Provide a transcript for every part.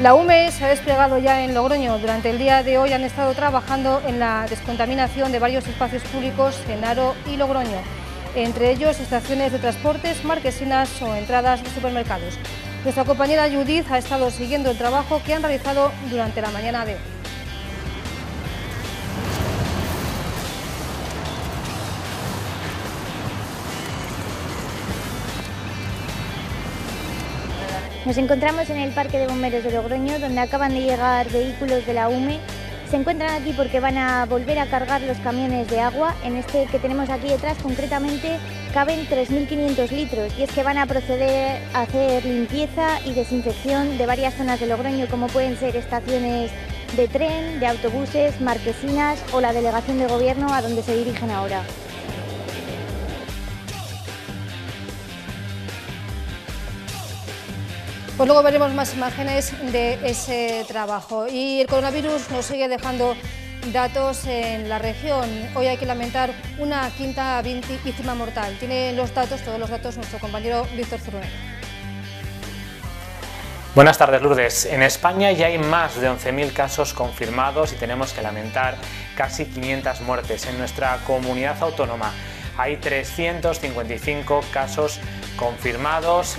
La UME se ha desplegado ya en Logroño. Durante el día de hoy han estado trabajando en la descontaminación de varios espacios públicos en Aro y Logroño, entre ellos estaciones de transportes, marquesinas o entradas de supermercados. Nuestra compañera Judith ha estado siguiendo el trabajo que han realizado durante la mañana de hoy. Nos encontramos en el Parque de Bomberos de Logroño, donde acaban de llegar vehículos de la UME. Se encuentran aquí porque van a volver a cargar los camiones de agua. En este que tenemos aquí detrás, concretamente, caben 3.500 litros. Y es que van a proceder a hacer limpieza y desinfección de varias zonas de Logroño, como pueden ser estaciones de tren, de autobuses, marquesinas o la delegación de gobierno a donde se dirigen ahora. Pues luego veremos más imágenes de ese trabajo. Y el coronavirus nos sigue dejando datos en la región. Hoy hay que lamentar una quinta víctima mortal. Tiene los datos, todos los datos, nuestro compañero Víctor Zurunel. Buenas tardes, Lourdes. En España ya hay más de 11.000 casos confirmados y tenemos que lamentar casi 500 muertes en nuestra comunidad autónoma hay 355 casos confirmados,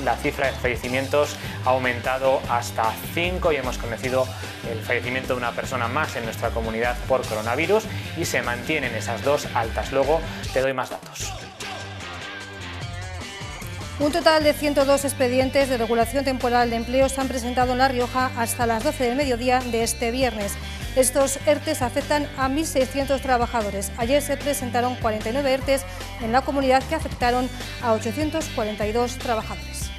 la cifra de fallecimientos ha aumentado hasta 5 y hemos conocido el fallecimiento de una persona más en nuestra comunidad por coronavirus y se mantienen esas dos altas. Luego te doy más datos. Un total de 102 expedientes de regulación temporal de empleo se han presentado en La Rioja hasta las 12 del mediodía de este viernes. Estos ERTES afectan a 1.600 trabajadores. Ayer se presentaron 49 ERTES en la comunidad que afectaron a 842 trabajadores.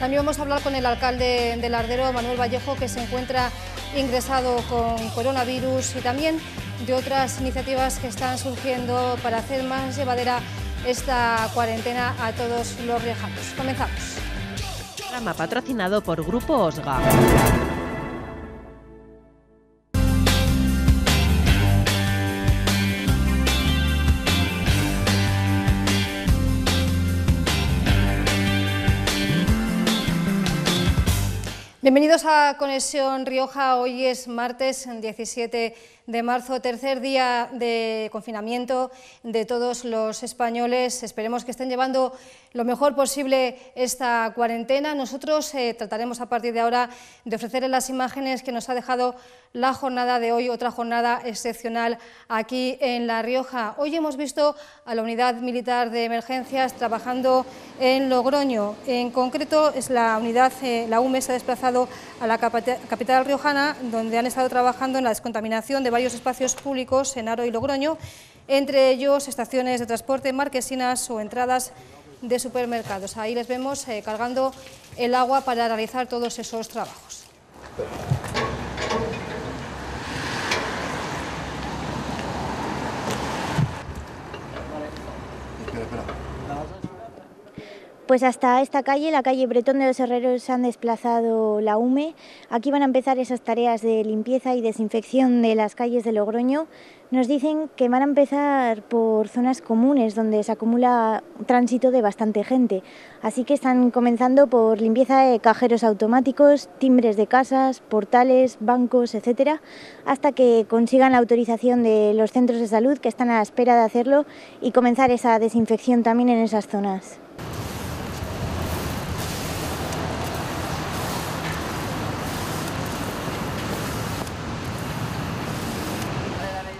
También vamos a hablar con el alcalde de Lardero, Manuel Vallejo, que se encuentra ingresado con coronavirus y también de otras iniciativas que están surgiendo para hacer más llevadera esta cuarentena a todos los riojanos. Comenzamos. Programa patrocinado por Grupo Osga. Bienvenidos a Conexión Rioja. Hoy es martes 17 de marzo, tercer día de confinamiento de todos los españoles. Esperemos que estén llevando lo mejor posible esta cuarentena. Nosotros eh, trataremos a partir de ahora de ofrecerles las imágenes que nos ha dejado la jornada de hoy, otra jornada excepcional aquí en La Rioja. Hoy hemos visto a la Unidad Militar de Emergencias trabajando en Logroño. En concreto, es la unidad, eh, la UME se ha desplazado a la capital riojana, donde han estado trabajando en la descontaminación de varios espacios públicos en Aro y Logroño, entre ellos estaciones de transporte, marquesinas o entradas de supermercados. Ahí les vemos eh, cargando el agua para realizar todos esos trabajos. Pues hasta esta calle, la calle Bretón de los Herreros, se han desplazado la UME. Aquí van a empezar esas tareas de limpieza y desinfección de las calles de Logroño. Nos dicen que van a empezar por zonas comunes donde se acumula tránsito de bastante gente. Así que están comenzando por limpieza de cajeros automáticos, timbres de casas, portales, bancos, etcétera, hasta que consigan la autorización de los centros de salud que están a la espera de hacerlo y comenzar esa desinfección también en esas zonas.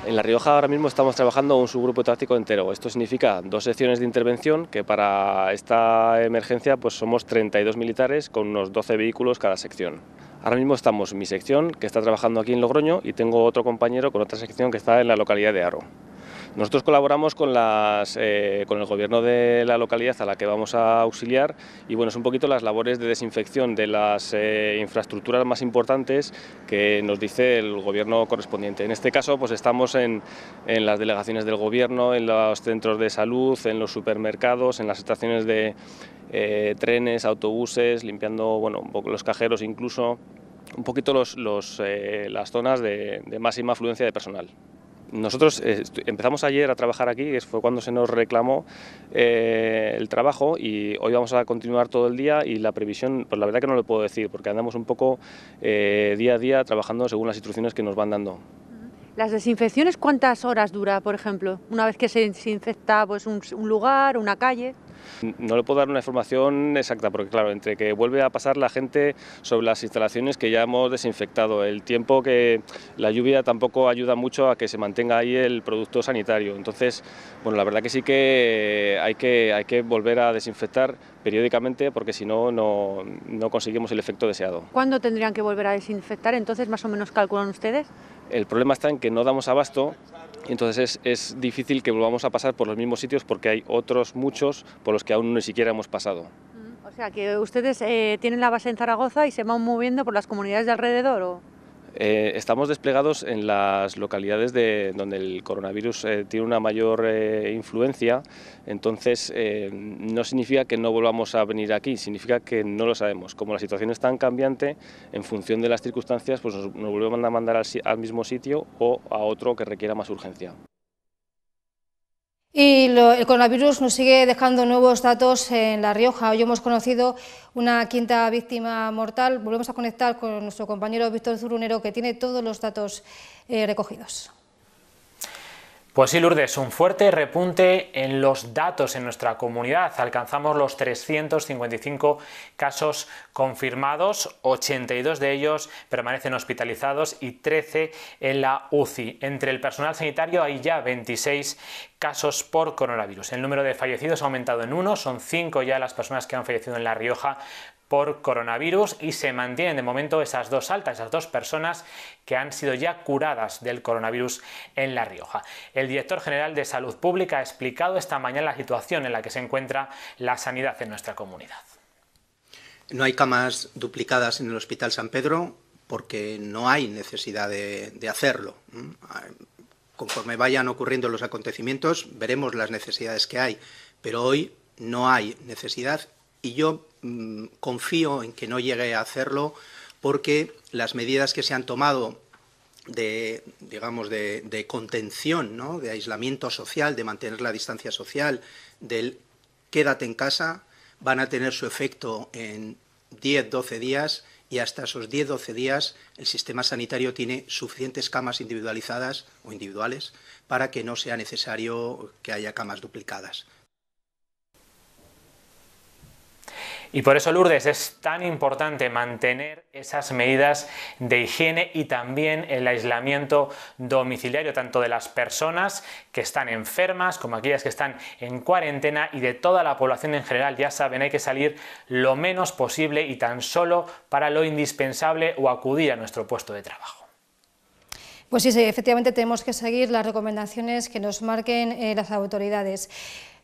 En La Rioja ahora mismo estamos trabajando un subgrupo táctico entero. Esto significa dos secciones de intervención que para esta emergencia pues somos 32 militares con unos 12 vehículos cada sección. Ahora mismo estamos mi sección que está trabajando aquí en Logroño y tengo otro compañero con otra sección que está en la localidad de Aro. Nosotros colaboramos con, eh, con el gobierno de la localidad a la que vamos a auxiliar y bueno, es un poquito las labores de desinfección de las eh, infraestructuras más importantes que nos dice el gobierno correspondiente. En este caso pues estamos en, las delegaciones del gobierno, en los centros de salud, en los supermercados, en las estaciones de eh, trenes, autobuses, limpiando bueno, los cajeros incluso, un poquito los, las zonas de máxima afluencia de personal. Nosotros eh, empezamos ayer a trabajar aquí, que fue cuando se nos reclamó eh, el trabajo y hoy vamos a continuar todo el día y la previsión, pues la verdad que no lo puedo decir porque andamos un poco eh, día a día trabajando según las instrucciones que nos van dando. ¿Las desinfecciones cuántas horas dura, por ejemplo, una vez que se desinfecta pues, un, un lugar, una calle? No le puedo dar una información exacta, porque claro, entre que vuelve a pasar la gente sobre las instalaciones que ya hemos desinfectado, el tiempo que la lluvia tampoco ayuda mucho a que se mantenga ahí el producto sanitario. Entonces, bueno, la verdad que sí que hay que, hay que volver a desinfectar periódicamente porque si no, no, no conseguimos el efecto deseado. ¿Cuándo tendrían que volver a desinfectar? Entonces, más o menos calculan ustedes. El problema está en que no damos abasto y entonces es, es, difícil que volvamos a pasar por los mismos sitios porque hay otros muchos por los que aún ni siquiera hemos pasado. O sea, que ustedes eh, tienen la base en Zaragoza y se van moviendo por las comunidades de alrededor. ¿o? Eh, estamos desplegados en las localidades de, donde el coronavirus eh, tiene una mayor eh, influencia, entonces no significa que no volvamos a venir aquí, significa que no lo sabemos. Como la situación es tan cambiante, en función de las circunstancias, pues nos, volvemos a mandar al mismo sitio o a otro que requiera más urgencia. Y lo, el coronavirus nos sigue dejando nuevos datos en La Rioja. Hoy hemos conocido una quinta víctima mortal. Volvemos a conectar con nuestro compañero Víctor Zurunero, que tiene todos los datos eh, recogidos. Pues sí, Lourdes, un fuerte repunte en los datos en nuestra comunidad. Alcanzamos los 355 casos confirmados, 82 de ellos permanecen hospitalizados y 13 en la UCI. Entre el personal sanitario hay ya 26 casos por coronavirus. El número de fallecidos ha aumentado en uno, son 5 ya las personas que han fallecido en La Rioja por coronavirus y se mantienen de momento esas dos altas, esas dos personas que han sido ya curadas del coronavirus en La Rioja. El director general de Salud Pública ha explicado esta mañana la situación en la que se encuentra la sanidad en nuestra comunidad. No hay camas duplicadas en el Hospital San Pedro porque no hay necesidad de, de hacerlo. Conforme vayan ocurriendo los acontecimientos, veremos las necesidades que hay, pero hoy no hay necesidad y yo mmm, confío en que no llegue a hacerlo porque las medidas que se han tomado de, digamos, de, de contención, ¿no? de aislamiento social, de mantener la distancia social, del quédate en casa, van a tener su efecto en 10, 12 días y hasta esos 10, 12 días el sistema sanitario tiene suficientes camas individualizadas o individuales para que no sea necesario que haya camas duplicadas. Y por eso, Lourdes, es tan importante mantener esas medidas de higiene y también el aislamiento domiciliario, tanto de las personas que están enfermas como aquellas que están en cuarentena y de toda la población en general. Ya saben, hay que salir lo menos posible y tan solo para lo indispensable o acudir a nuestro puesto de trabajo. Pues sí, sí efectivamente tenemos que seguir las recomendaciones que nos marquen eh, las autoridades.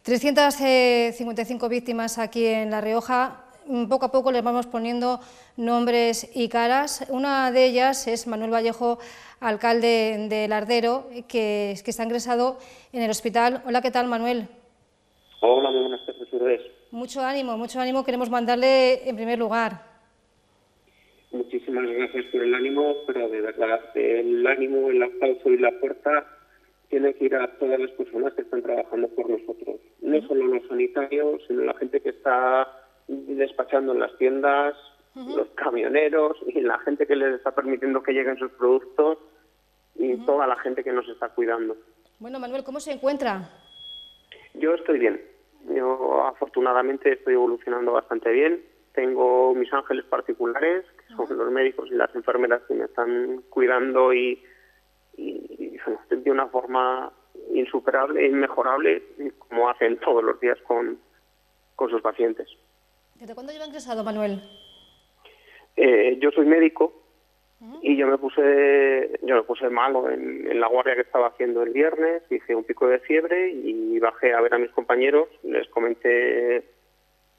355 víctimas aquí en La Rioja. Poco a poco les vamos poniendo nombres y caras. Una de ellas es Manuel Vallejo, alcalde de Lardero, que, que está ingresado en el hospital. Hola, ¿qué tal, Manuel? Hola, muy buenas tardes, Lourdes. Mucho ánimo, mucho ánimo queremos mandarle en primer lugar. Muchísimas gracias por el ánimo, pero de verdad, el ánimo, el aplauso y la fuerza tiene que ir a todas las personas que están trabajando por nosotros. No solo los sanitarios, sino la gente que está despachando en las tiendas, uh -huh. los camioneros y la gente que les está permitiendo que lleguen sus productos y uh -huh. toda la gente que nos está cuidando. Bueno, Manuel, ¿cómo se encuentra? Yo estoy bien. Yo afortunadamente estoy evolucionando bastante bien. Tengo mis ángeles particulares, que son uh -huh. los médicos y las enfermeras que me están cuidando y y, y de una forma insuperable, inmejorable, como hacen todos los días con, con sus pacientes. ¿Desde cuándo lleva ingresado, Manuel? Eh, yo soy médico uh -huh. y yo me puse yo me puse malo en, en, la guardia que estaba haciendo el viernes, hice un pico de fiebre y bajé a ver a mis compañeros, les comenté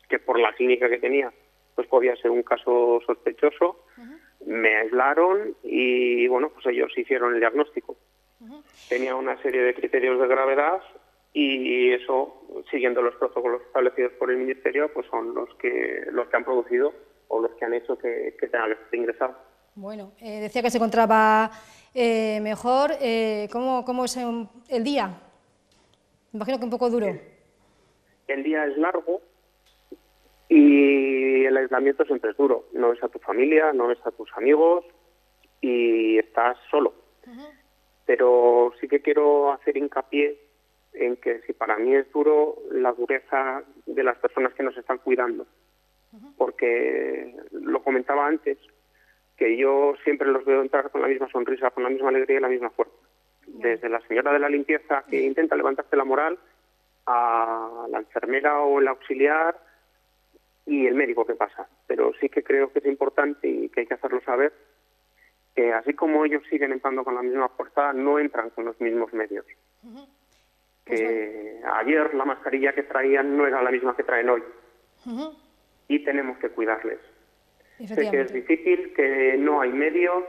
que por la clínica que tenía pues podía ser un caso sospechoso. Uh -huh me aislaron y bueno, pues ellos hicieron el diagnóstico. Uh -huh. Tenía una serie de criterios de gravedad y eso, siguiendo los protocolos establecidos por el Ministerio, pues son los que los que han producido o los que han hecho que, que tenga que ser ingresado. Bueno, eh, decía que se encontraba eh, mejor. Eh, ¿cómo, ¿Cómo es el día? Me imagino que un poco duro. el día es largo y el aislamiento siempre es duro. No ves a tu familia, no ves a tus amigos y estás solo. Pero sí que quiero hacer hincapié en que si para mí es duro la dureza de las personas que nos están cuidando, porque lo comentaba antes, que yo siempre los veo entrar con la misma sonrisa, con la misma alegría y la misma fuerza. Desde la señora de la limpieza que intenta levantarte la moral, a la enfermera o el auxiliar y el médico que pasa. Pero sí que creo que es importante y que hay que hacerlo saber que así como ellos siguen entrando con la misma fuerza, no entran con los mismos medios. Que ayer la mascarilla que traían no era la misma que traen hoy. Y tenemos que cuidarles. Sé que es difícil, que no hay medios,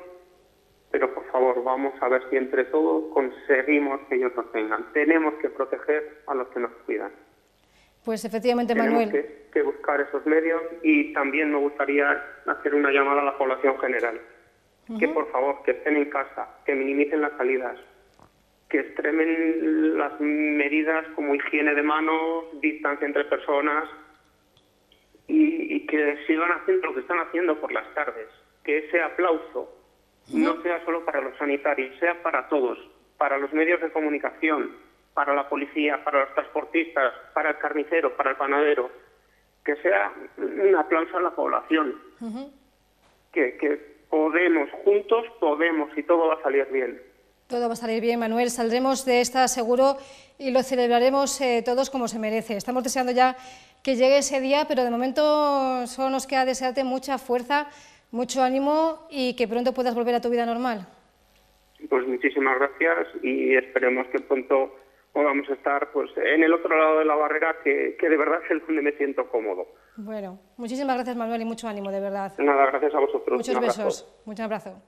pero por favor vamos a ver si entre todos conseguimos que ellos nos tengan. Tenemos que proteger a los que nos cuidan. Pues efectivamente, Manuel. Tenemos que, buscar esos medios y también me gustaría hacer una llamada a la población general. Que por favor, que estén en casa, que minimicen las salidas, que extremen las medidas como higiene de manos, distancia entre personas y, y que sigan haciendo lo que están haciendo por las tardes. Que ese aplauso no sea solo para los sanitarios, sea para todos, para los medios de comunicación, para la policía, para los transportistas, para el carnicero, para el panadero, que sea un aplauso a la población, que, que podemos, juntos podemos y todo va a salir bien. Todo va a salir bien, Manuel. Saldremos de esta seguro y lo celebraremos eh, todos como se merece. Estamos deseando ya que llegue ese día, pero de momento solo nos queda desearte mucha fuerza mucho ánimo y que pronto puedas volver a tu vida normal. Pues muchísimas gracias y esperemos que pronto podamos estar pues en el otro lado de la barrera, que, que de verdad es el donde me siento cómodo. Bueno, muchísimas gracias Manuel y mucho ánimo, de verdad. Nada, gracias a vosotros. Muchos besos, mucho abrazo.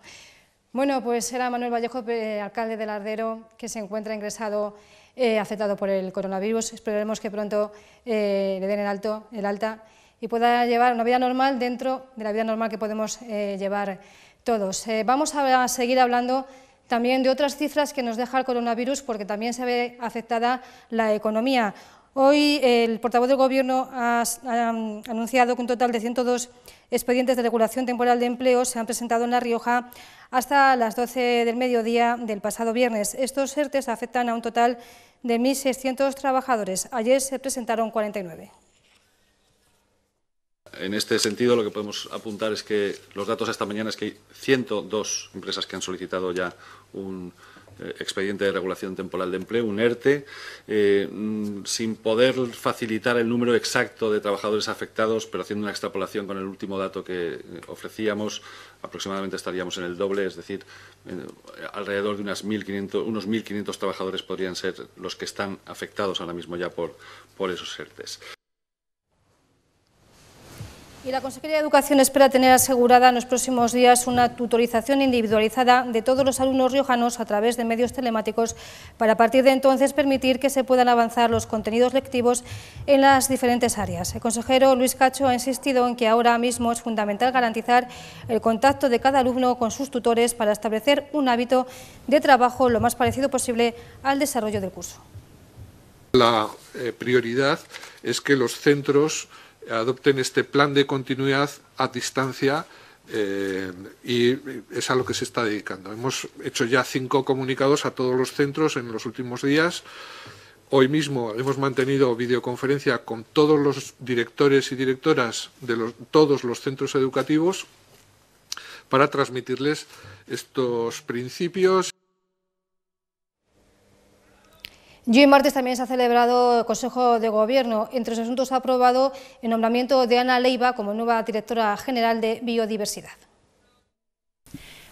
Bueno, pues era Manuel Vallejo, eh, alcalde del Ardero, que se encuentra ingresado eh, afectado por el coronavirus. Esperemos que pronto eh, le den el, alto, el alta y pueda llevar una vida normal dentro de la vida normal que podemos eh, llevar todos. Eh, vamos a seguir hablando también de otras cifras que nos deja el coronavirus porque también se ve afectada la economía. Hoy el portavoz del Gobierno ha, anunciado que un total de 102 expedientes de regulación temporal de empleo se han presentado en La Rioja hasta las 12 del mediodía del pasado viernes. Estos ERTES afectan a un total de 1.600 trabajadores. Ayer se presentaron 49. En este sentido, lo que podemos apuntar es que los datos esta mañana es que hay 102 empresas que han solicitado ya un eh, expediente de regulación temporal de empleo, un ERTE, eh, mm, sin poder facilitar el número exacto de trabajadores afectados, pero haciendo una extrapolación con el último dato que eh, ofrecíamos, aproximadamente estaríamos en el doble, es decir, alrededor de unas 1.500, unos 1.500 trabajadores podrían ser los que están afectados ahora mismo ya por, por esos ERTES. Y la Consejería de Educación espera tener asegurada en los próximos días una tutorización individualizada de todos los alumnos riojanos a través de medios telemáticos para a partir de entonces permitir que se puedan avanzar los contenidos lectivos en las diferentes áreas. El consejero Luis Cacho ha insistido en que ahora mismo es fundamental garantizar el contacto de cada alumno con sus tutores para establecer un hábito de trabajo lo más parecido posible al desarrollo del curso. La eh, prioridad es que los centros adopten este plan de continuidad a distancia eh, y es a lo que se está dedicando. Hemos hecho ya cinco comunicados a todos los centros en los últimos días. Hoy mismo hemos mantenido videoconferencia con todos los directores y directoras de todos los centros educativos para transmitirles estos principios. Y martes también se ha celebrado el Consejo de Gobierno. Entre los asuntos ha aprobado el nombramiento de Ana Leiva como nueva directora general de Biodiversidad.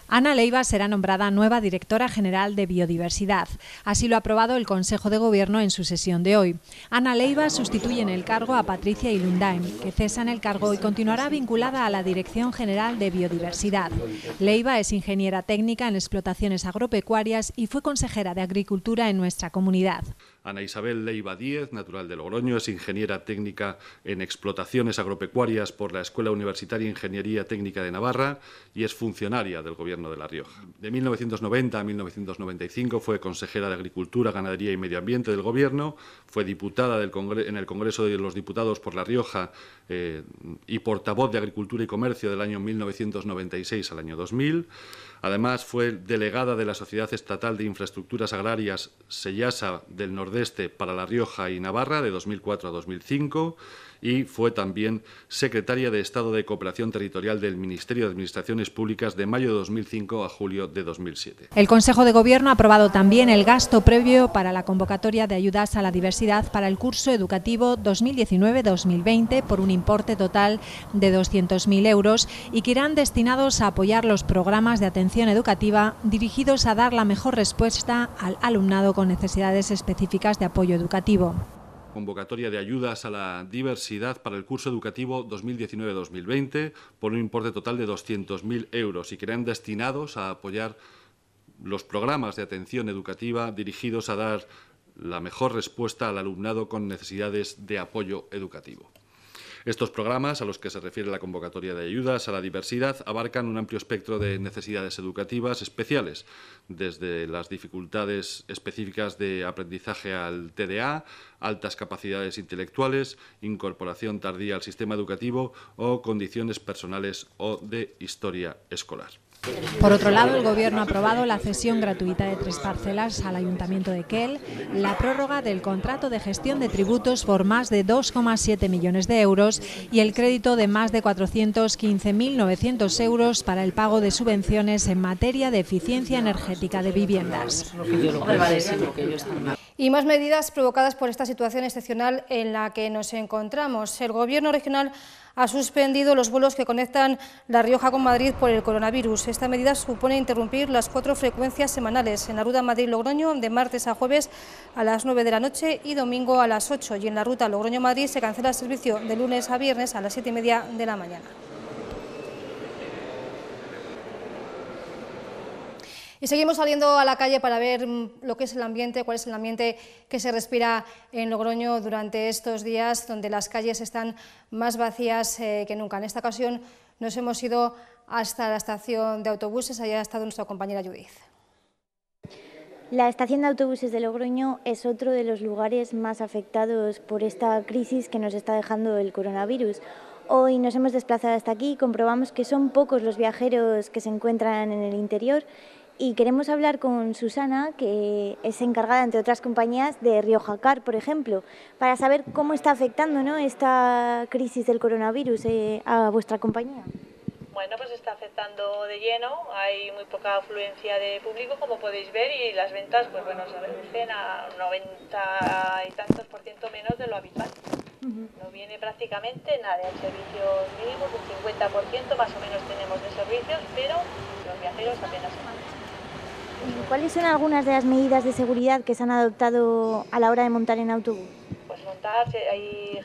Ana Leiva será nombrada nueva directora general de Biodiversidad. Así lo ha aprobado el Consejo de Gobierno en su sesión de hoy. Ana Leiva sustituye en el cargo a Patricia Ilundain, que cesa en el cargo y continuará vinculada a la Dirección General de Biodiversidad. Leiva es ingeniera técnica en explotaciones agropecuarias y fue consejera de Agricultura en nuestra comunidad. Ana Isabel Leiva Díez, natural de Logroño, es ingeniera técnica en explotaciones agropecuarias por la Escuela Universitaria Ingeniería Técnica de Navarra y es funcionaria del Gobierno de La Rioja. De 1990 a 1995 fue consejera de Agricultura, Ganadería y Medio Ambiente del Gobierno, fue diputada en el Congreso de los Diputados por La Rioja eh, y portavoz de Agricultura y Comercio del año 1996 al año 2000. Además, fue delegada de la Sociedad Estatal de Infraestructuras Agrarias Sellasa del Nordeste para La Rioja y Navarra de 2004 a 2005 y fue también secretaria de Estado de Cooperación Territorial del Ministerio de Administraciones Públicas de mayo de 2005 a julio de 2007. El Consejo de Gobierno ha aprobado también el gasto previo para la convocatoria de ayudas a la diversidad para el curso educativo 2019-2020 por un importe total de 200.000 euros y que irán destinados a apoyar los programas de atención educativa dirigidos a dar la mejor respuesta al alumnado con necesidades específicas de apoyo educativo convocatoria de ayudas a la diversidad para el curso educativo 2019-2020 por un importe total de 200.000 euros y que eran destinados a apoyar los programas de atención educativa dirigidos a dar la mejor respuesta al alumnado con necesidades de apoyo educativo. Estos programas, a los que se refiere la convocatoria de ayudas a la diversidad, abarcan un amplio espectro de necesidades educativas especiales, desde las dificultades específicas de aprendizaje al TDA, altas capacidades intelectuales, incorporación tardía al sistema educativo o condiciones personales o de historia escolar. Por otro lado, el Gobierno ha aprobado la cesión gratuita de tres parcelas al Ayuntamiento de Quel, la prórroga del contrato de gestión de tributos por más de 2,7 millones de euros y el crédito de más de 415.900 euros para el pago de subvenciones en materia de eficiencia energética de viviendas. Y más medidas provocadas por esta situación excepcional en la que nos encontramos. El Gobierno regional ha suspendido los vuelos que conectan La Rioja con Madrid por el coronavirus. Esta medida supone interrumpir las cuatro frecuencias semanales en la ruta Madrid-Logroño de martes a jueves a las 9 de la noche y domingo a las 8 y en la ruta Logroño-Madrid se cancela el servicio de lunes a viernes a las 7 y media de la mañana. Y seguimos saliendo a la calle para ver mm, lo que es el ambiente, cuál es el ambiente que se respira en Logroño durante estos días, donde las calles están más vacías eh, que nunca. En esta ocasión nos hemos ido hasta la estación de autobuses, allá ha estado nuestra compañera Judith. La estación de autobuses de Logroño es otro de los lugares más afectados por esta crisis que nos está dejando el coronavirus. Hoy nos hemos desplazado hasta aquí y comprobamos que son pocos los viajeros que se encuentran en el interior y queremos hablar con Susana, que es encargada, entre otras compañías, de Rioja Car, por ejemplo, para saber cómo está afectando ¿no? esta crisis del coronavirus eh, a vuestra compañía. Bueno, pues está afectando de lleno, hay muy poca afluencia de público, como podéis ver, y las ventas, pues bueno, se reducen a 90 y tantos por ciento menos de lo habitual. No viene prácticamente nada, hay servicios mínimos, un 50% más o menos tenemos de servicios, pero los viajeros apenas se. ¿Cuáles son algunas de las medidas de seguridad que se han adoptado a la hora de montar en autobús? Pues montar, hay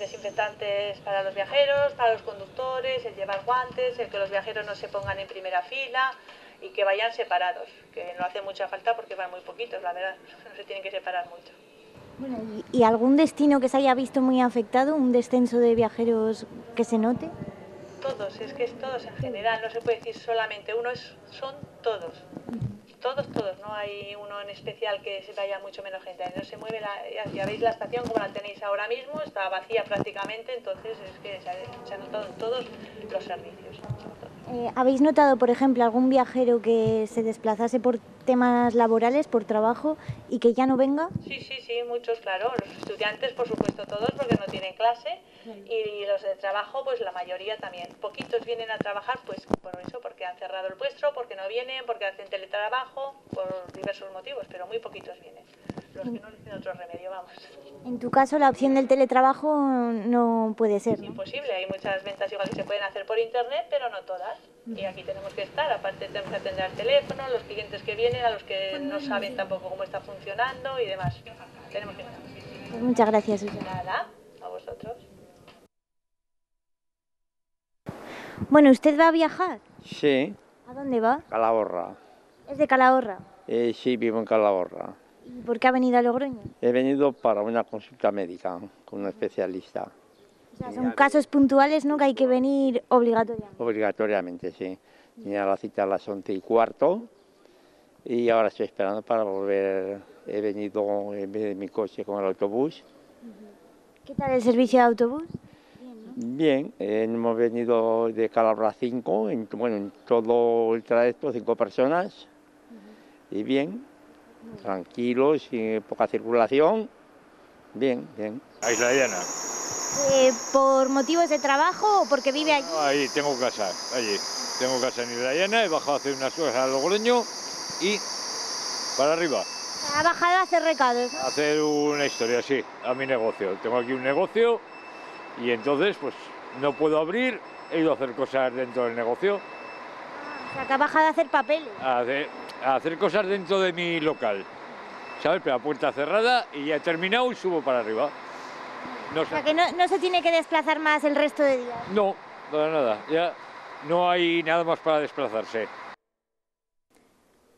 desinfectantes para los viajeros, para los conductores, el llevar guantes, el que los viajeros no se pongan en primera fila y que vayan separados, que no hace mucha falta porque van muy poquitos, la verdad, no se tienen que separar mucho. ¿y, algún destino que se haya visto muy afectado, un descenso de viajeros que se note? Todos, es que es todos en general, no se puede decir solamente uno, es, son todos todos, todos, no hay uno en especial que se vaya mucho menos gente, no se mueve, la, ya, veis la estación como la tenéis ahora mismo, está vacía prácticamente, entonces es que se ha, notado todos los servicios. Eh, ¿Habéis notado, por ejemplo, algún viajero que se desplazase por temas laborales, por trabajo, y que ya no venga? Sí, sí, sí, muchos, claro. Los estudiantes, por supuesto, todos, porque no tienen clase, y los de trabajo, pues la mayoría también. Poquitos vienen a trabajar, pues por eso, porque han cerrado el puesto, porque no vienen, porque hacen teletrabajo, por diversos motivos, pero muy poquitos vienen. Los que no tienen otro remedio, vamos. En tu caso, la opción del teletrabajo no puede ser. Es imposible, hay muchas ventas igual que se pueden hacer por internet, pero no todas. Y aquí tenemos que estar, aparte tenemos que atender al teléfono, los clientes que vienen, a los que no saben tampoco cómo está funcionando y demás. Tenemos que estar. Pues muchas gracias, Susana. Nada, a vosotros. Bueno, ¿usted va a viajar? Sí. ¿A dónde va? Calahorra. ¿Es de Calahorra? Eh, sí, vivo en Calahorra. ¿Por qué ha venido a Logroño? He venido para una consulta médica con un especialista. O sea, son casos puntuales, ¿no? Que hay que venir obligatoriamente. Obligatoriamente, sí. Tenía la cita a las 11 y cuarto y ahora estoy esperando para volver. He venido en vez de mi coche con el autobús. ¿Qué tal el servicio de autobús? Bien, eh, hemos venido de Calabria 5, en, bueno, en todo el trayecto, cinco personas. Y bien, tranquilos, sin poca circulación. Bien, bien. A Isla Llana. Eh, ¿Por motivos de trabajo o porque vive allí? Ahí tengo casa, allí. Tengo casa en Isla Llana, he bajado a hacer unas cosas a Logroño y para arriba. Ha bajado a hacer recados. A hacer una historia, sí, a mi negocio. Tengo aquí un negocio y entonces pues no puedo abrir, he ido a hacer cosas dentro del negocio, O sea, que ha bajado a hacer papeles. a hacer, a hacer cosas dentro de mi local. ¿Sabes? Pero la puerta cerrada y ya he terminado y subo para arriba. No O sea, que no, no se tiene que desplazar más el resto de días. No, para nada. Ya no hay nada más para desplazarse.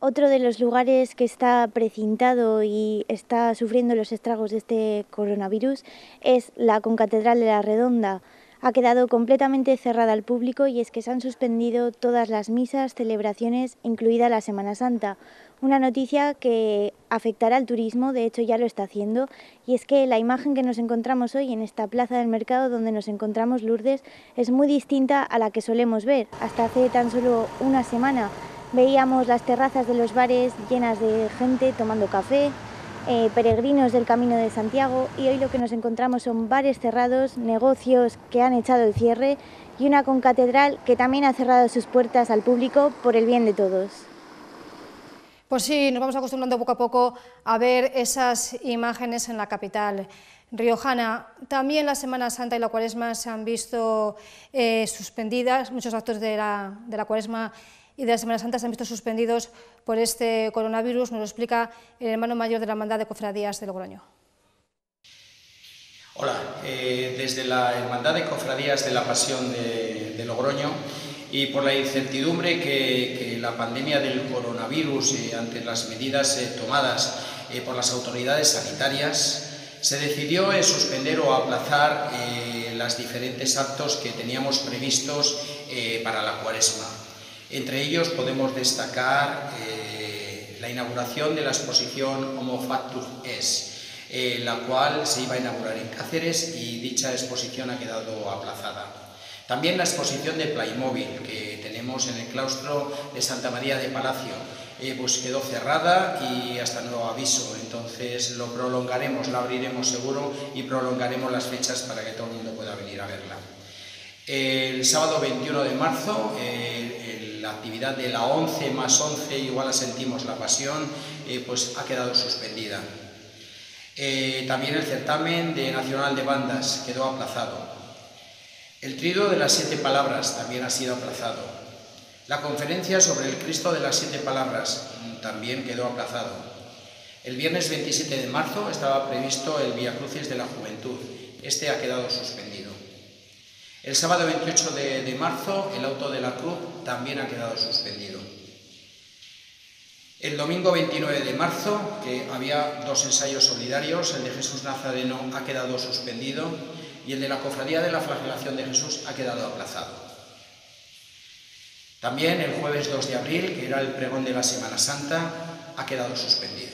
Otro de los lugares que está precintado y está sufriendo los estragos de este coronavirus es la Concatedral de la Redonda. Ha quedado completamente cerrada al público y es que se han suspendido todas las misas, celebraciones, incluida la Semana Santa. Una noticia que afectará al turismo, de hecho ya lo está haciendo, y es que la imagen que nos encontramos hoy en esta plaza del mercado donde nos encontramos Lourdes es muy distinta a la que solemos ver. Hasta hace tan solo una semana veíamos las terrazas de los bares llenas de gente tomando café, eh, peregrinos del Camino de Santiago y hoy lo que nos encontramos son bares cerrados, negocios que han echado el cierre y una concatedral que también ha cerrado sus puertas al público por el bien de todos. Pues sí, nos vamos acostumbrando poco a poco a ver esas imágenes en la capital riojana. También la Semana Santa y la Cuaresma se han visto eh, suspendidas, muchos actos de la, de la Cuaresma y de la Semana Santa se han visto suspendidos por este coronavirus, nos lo explica el hermano mayor de la Hermandad de Cofradías de Logroño. Hola, eh, desde la Hermandad de Cofradías de la Pasión de, Logroño y por la incertidumbre que, la pandemia del coronavirus eh, ante las medidas eh, tomadas eh, por las autoridades sanitarias se decidió suspender o aplazar los diferentes actos que teníamos previstos para la cuaresma. Entre ellos podemos destacar eh, la inauguración de la exposición Homo Factus Es, eh, la cual se iba a inaugurar en Cáceres y dicha exposición ha quedado aplazada. También la exposición de Playmobil que tenemos en el claustro de Santa María de Palacio, eh, pues quedó cerrada y hasta nuevo aviso, entonces lo prolongaremos, la abriremos seguro y prolongaremos las fechas para que todo el mundo pueda venir a verla. El sábado 21 de marzo, eh, actividad de la 11 más 11, igual la sentimos la pasión, eh, pues ha quedado suspendida. Eh, también el certamen de Nacional de Bandas quedó aplazado. El trío de las siete palabras también ha sido aplazado. La conferencia sobre el Cristo de las siete palabras también quedó aplazado. El viernes 27 de marzo estaba previsto el Via Crucis de la Juventud. Este ha quedado suspendido. El sábado 28 de, marzo el auto de la cruz también ha quedado suspendido. El domingo 29 de marzo, que había dos ensayos solidarios, el de Jesús Nazareno ha quedado suspendido y el de la Cofradía de la Flagelación de Jesús ha quedado aplazado. También el jueves 2 de abril, que era el pregón de la Semana Santa, ha quedado suspendido.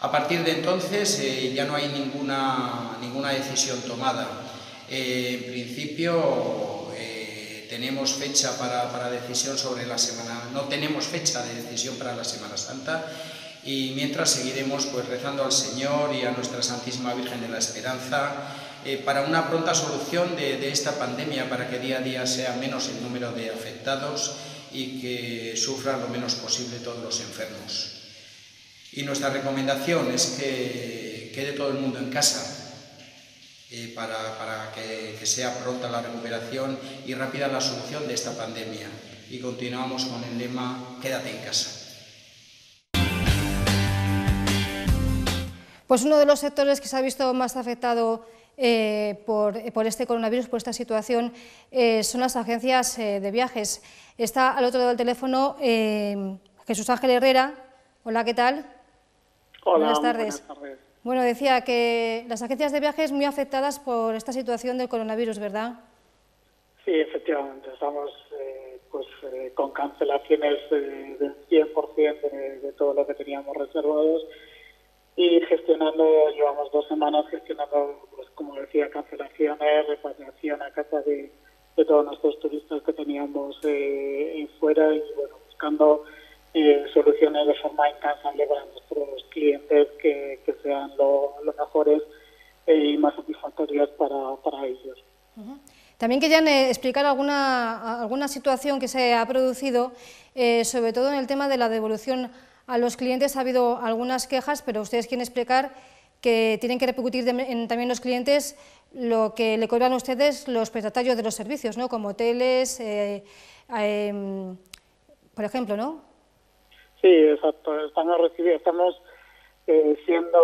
A partir de entonces eh, ya no hay ninguna, ninguna decisión tomada. Eh, en principio eh, tenemos fecha para, para decisión sobre la Semana, no tenemos fecha de decisión para la Semana Santa y mientras seguiremos pues rezando al Señor y a nuestra Santísima Virgen de la Esperanza eh, para una pronta solución de, de esta pandemia, para que día a día sea menos el número de afectados y que sufran lo menos posible todos los enfermos. Y nuestra recomendación es que quede todo el mundo en casa eh, para, para que, que sea pronta la recuperación y rápida la solución de esta pandemia. Y continuamos con el lema Quédate en casa. Pues uno de los sectores que se ha visto más afectado eh, por, por este coronavirus, por esta situación, eh, son las agencias eh, de viajes. Está al otro lado del teléfono eh, Jesús Ángel Herrera. Hola, ¿qué tal? Hola, buenas tardes. Buenas tardes. Bueno, decía que las agencias de viajes muy afectadas por esta situación del coronavirus, ¿verdad? Sí, efectivamente. Estamos eh, pues, eh, con cancelaciones eh, del 100% de, de todo lo que teníamos reservados y gestionando, llevamos dos semanas gestionando, pues como decía, cancelaciones, repatriación a casa de, de todos nuestros turistas que teníamos eh, fuera y bueno, buscando eh, soluciones de forma incansable para nuestros clientes que, que sean lo, lo mejores eh, y más satisfactorias para, para ellos. También querían eh, explicar alguna, alguna situación que se ha producido, eh, sobre todo en el tema de la devolución a los clientes. Ha habido algunas quejas, pero ustedes quieren explicar que tienen que repercutir de, en, también los clientes lo que le cobran a ustedes los prestatarios de los servicios, ¿no? como hoteles, eh, por ejemplo, ¿no? Sí, exacto. Estamos recibiendo, estamos eh, siendo,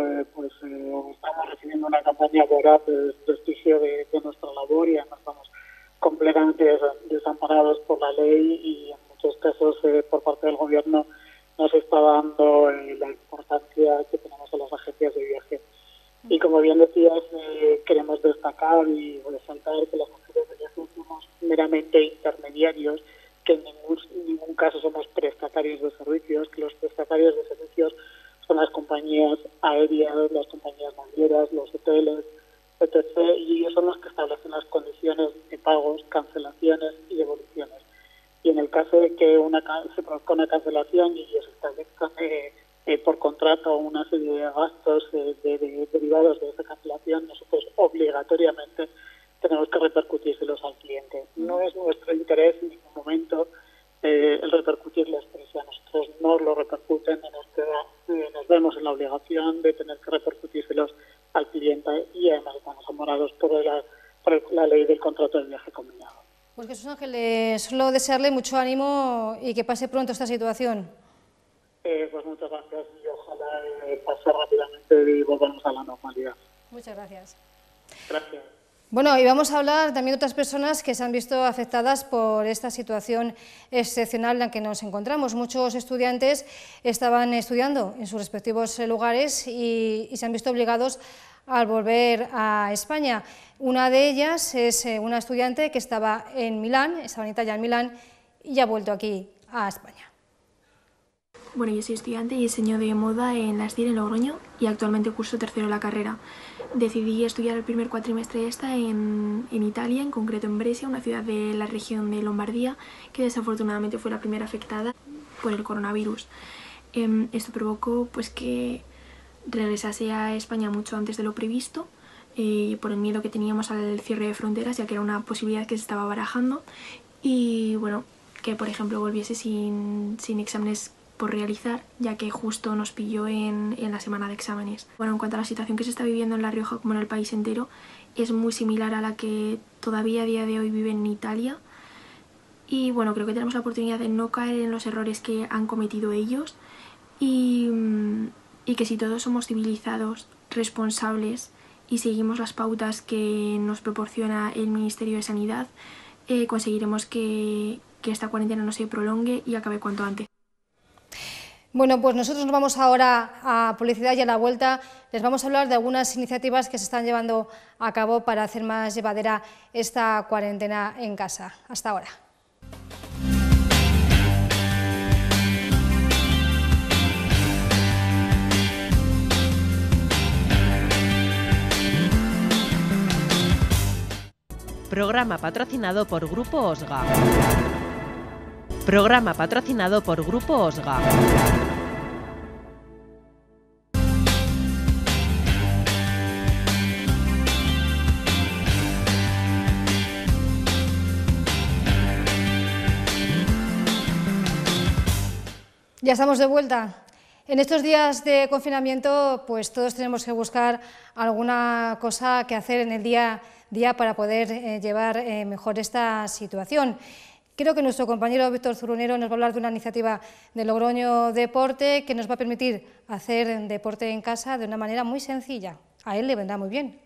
eh, pues, eh, estamos recibiendo una campaña voraz de prestigio de, nuestra labor y además estamos completamente desamparados por la ley y en muchos casos eh, por parte del gobierno nos está dando eh, la importancia que tenemos en las agencias de viaje. Y como bien decías, queremos destacar y resaltar que las agencias de viaje somos meramente intermediarios que en ningún, ningún caso somos prestatarios de servicios, que los prestatarios de servicios son las compañías aéreas, las compañías navieras, los hoteles, etc. Y ellos son los que establecen las condiciones de pagos, cancelaciones y devoluciones. Y en el caso de que una se produzca una cancelación y ellos establezcan eh, eh, por contrato una serie de gastos eh, de, de, derivados de esa cancelación, nosotros obligatoriamente tenemos que repercutírselos al cliente. No es nuestro interés en ningún momento eh, el repercutirles precios. A nosotros no lo repercuten, nos, queda, eh, nos vemos en la obligación de tener que repercutírselos al cliente y además estamos amorados por la, por la ley del contrato de viaje combinado. Pues Jesús Ángeles, solo desearle mucho ánimo y que pase pronto esta situación. Eh, pues muchas gracias y ojalá eh, pase rápidamente y volvamos a la normalidad. Muchas gracias. Gracias. Bueno, y vamos a hablar también de otras personas que se han visto afectadas por esta situación excepcional en la que nos encontramos. Muchos estudiantes estaban estudiando en sus respectivos lugares y, se han visto obligados al volver a España. Una de ellas es eh, una estudiante que estaba en Milán, estaba en Italia, en Milán, y ha vuelto aquí a España. Bueno, yo soy estudiante y diseño de moda en la en Logroño y actualmente curso tercero la carrera. Decidí estudiar el primer cuatrimestre esta en, en, Italia, en concreto en Brescia, una ciudad de la región de Lombardía, que desafortunadamente fue la primera afectada por el coronavirus. Eh, esto provocó pues, que regresase a España mucho antes de lo previsto, eh, por el miedo que teníamos al cierre de fronteras, ya que era una posibilidad que se estaba barajando, y bueno, que por ejemplo volviese sin, sin exámenes por realizar, ya que justo nos pilló en, en, la semana de exámenes. Bueno, en cuanto a la situación que se está viviendo en La Rioja como en el país entero, es muy similar a la que todavía a día de hoy vive en Italia. Y bueno, creo que tenemos la oportunidad de no caer en los errores que han cometido ellos y, y que si todos somos civilizados, responsables y seguimos las pautas que nos proporciona el Ministerio de Sanidad, eh, conseguiremos que, que esta cuarentena no se prolongue y acabe cuanto antes. Bueno, pues nosotros nos vamos ahora a publicidad y a la vuelta les vamos a hablar de algunas iniciativas que se están llevando a cabo para hacer más llevadera esta cuarentena en casa. Hasta ahora. Programa patrocinado por Grupo Osga. Programa patrocinado por Grupo Osga. Ya estamos de vuelta. En estos días de confinamiento, pues todos tenemos que buscar alguna cosa que hacer en el día a día para poder eh, llevar eh, mejor esta situación. Creo que nuestro compañero Víctor Zurunero nos va a hablar de una iniciativa de Logroño Deporte que nos va a permitir hacer deporte en casa de una manera muy sencilla. A él le vendrá muy bien.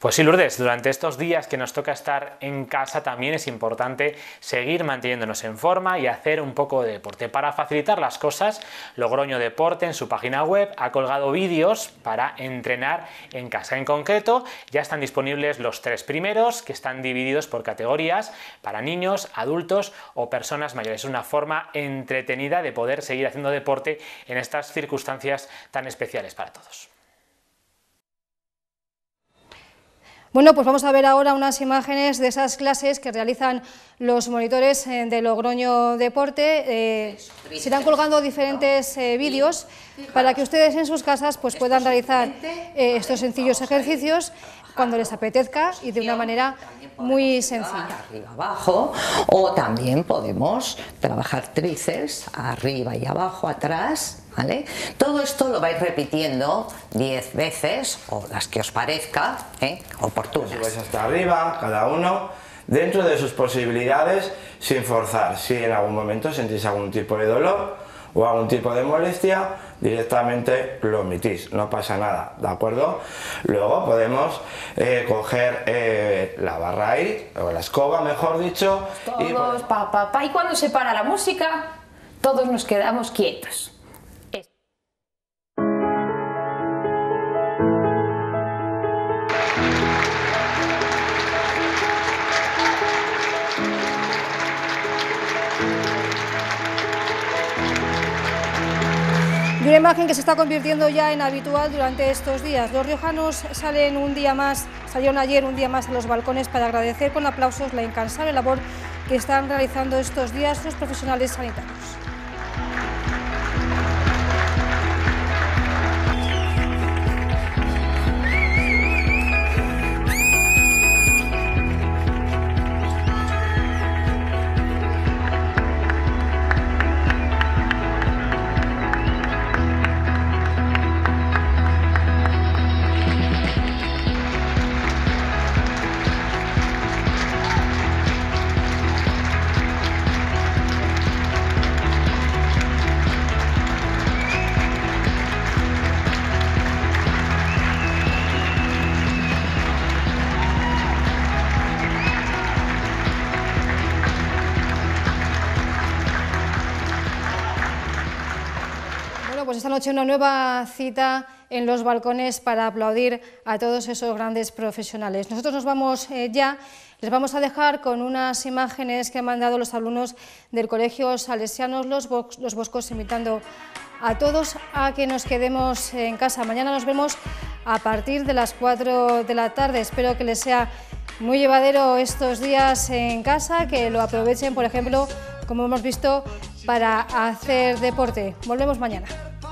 Pues sí, Lourdes, durante estos días que nos toca estar en casa también es importante seguir manteniéndonos en forma y hacer un poco de deporte. Para facilitar las cosas, Logroño Deporte en su página web ha colgado vídeos para entrenar en casa. En concreto, ya están disponibles los tres primeros, que están divididos por categorías para niños, adultos o personas mayores. Es una forma entretenida de poder seguir haciendo deporte en estas circunstancias tan especiales para todos. Bueno, pues vamos a ver ahora unas imágenes de esas clases que realizan los monitores eh, de Logroño Deporte. Eh, se irán colgando diferentes eh, vídeos para que ustedes en sus casas pues, puedan realizar estos sencillos ejercicios cuando les apetezca y de una manera muy sencilla. Arriba, abajo, o también podemos trabajar tríceps arriba y abajo, atrás, ¿vale? Todo esto lo vais repitiendo 10 veces, o las que os parezca, ¿eh? oportunas. vais hasta arriba, cada uno, dentro de sus posibilidades, sin forzar. Si en algún momento sentís algún tipo de dolor o algún tipo de molestia, directamente lo omitís, no pasa nada, ¿de acuerdo? Luego podemos eh, coger eh, la barra ahí, o la escoba mejor dicho. Todos, pa, pa, pa, y cuando se para la música, todos nos quedamos quietos. Una imagen que se está convirtiendo ya en habitual durante estos días. Los riojanos salen un día más, salieron ayer un día más a los balcones para agradecer con aplausos la incansable labor que están realizando estos días los profesionales sanitarios. Esta noche una nueva cita en los balcones para aplaudir a todos esos grandes profesionales. Nosotros nos vamos eh, ya, les vamos a dejar con unas imágenes que han mandado los alumnos del Colegio Salesianos Los, los Boscos, invitando a todos a que nos quedemos en casa. Mañana nos vemos a partir de las 4 de la tarde. Espero que les sea muy llevadero estos días en casa, que lo aprovechen, por ejemplo, como hemos visto, para hacer deporte. Volvemos mañana.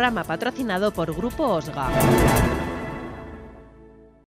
Programa patrocinado por Grupo Osga.